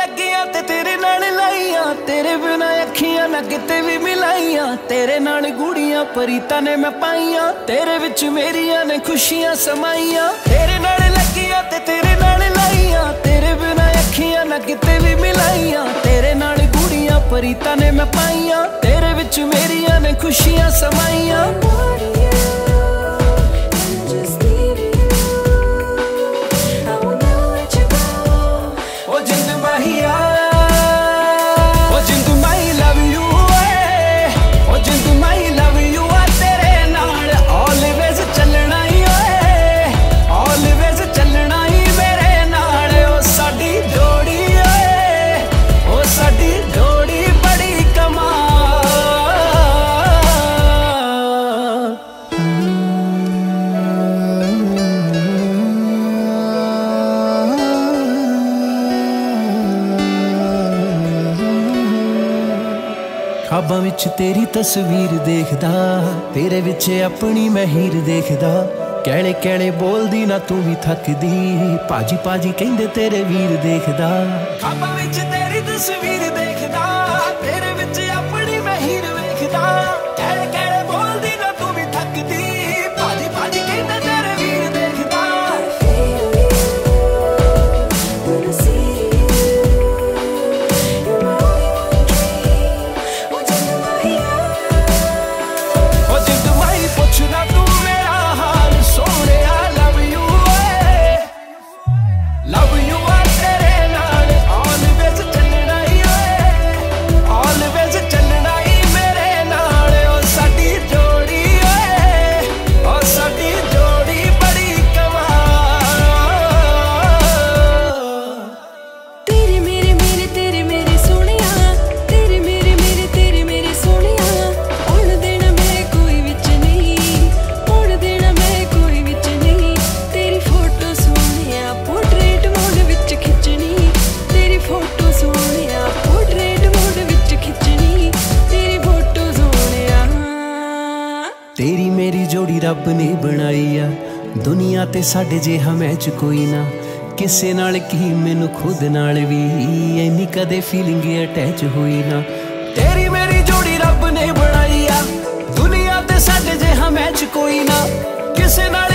ਲੱਗੀਆਂ ਤੇ ਤੇਰੇ ਨਾਲ ਲਾਈਆਂ। ਤੇਰੇ ਬਿਨਾ ਅੱਖੀਆਂ ਨਾ ਕਿਤੇ ਵੀ ਮਿਲਾਈਆਂ। ਤੇਰੇ ਨਾਲ ਗੂੜੀਆਂ ਪਰੀਤਾਂ ਨੇ ਮੈਂ ਪਾਈਆਂ। ਤੇਰੇ ਵਿੱਚ ਮੇਰੀਆਂ ਨੇ ਖੁਸ਼ੀਆਂ ਸਮਾਈਆਂ। ਤੇਰੇ ਨਾਲ ਲੱਗੀਆਂ ਤੇ ਤੇਰੇ ਨਾਲ ਲਾਈਆਂ। ਤੇਰੇ ਬਿਨਾ ਅੱਖੀਆਂ ਨਾ ਕਿਤੇ ਵੀ ਮਿਲਾਈਆਂ। ਤੇਰੇ ਨਾਲ ਗੂੜੀਆਂ ਪਰੀਤਾਂ ਨੇ ਮੈਂ ਪਾਈਆਂ। ਤੇਰੇ ਵਿੱਚ ਮੇਰੀਆਂ ਨੇ ਖੁਸ਼ੀਆਂ ਸਮਾਈਆਂ। ਖਾਬਾਂ ਵਿੱਚ ਤੇਰੀ ਤਸਵੀਰ ਦੇਖਦਾ, ਤੇਰੇ ਵਿੱਚ ਆਪਣੀ ਮੈਂ ਹੀਰ ਦੇਖਦਾ। ਕਹਿਣੇ ਕਹਿਣੇ ਬੋਲਦੀ, ਨਾ ਤੂੰ ਵੀ ਥੱਕਦੀ। ਭਾਜੀ ਭਾਜੀ ਕਹਿੰਦੇ ਤੇਰੇ ਵੀਰ ਦੇਖਦਾ। ਖਾਬਾਂ ਵਿੱਚ ਤੇਰੀ ਤਸਵੀਰ ਦੇਖਦਾ। Love you. ਰੱਬ ਨੇ ਬਣਾਈ ਆ। ਦੁਨੀਆ ਤੇ ਸਾਡੇ ਜਿਹਾ ਮੈਚ ਕੋਈ ਨਾ। ਕਿਸੇ ਨਾਲ ਕੀ, ਮੈਨੂੰ ਖੁਦ ਨਾਲ ਵੀ। ਐਨੀ ਕਦੇ ਫੀਲਿੰਗ ਅਟੈਚ ਹੋਈ ਨਾ। ਤੇਰੀ ਮੇਰੀ ਜੋੜੀ ਰੱਬ ਨੇ ਬਣਾਈ ਆ। ਦੁਨੀਆ ਤੇ ਸਾਡੇ ਜਿਹਾ ਮੈਚ ਕੋਈ ਨਾ। ਕਿਸੇ ਨਾਲ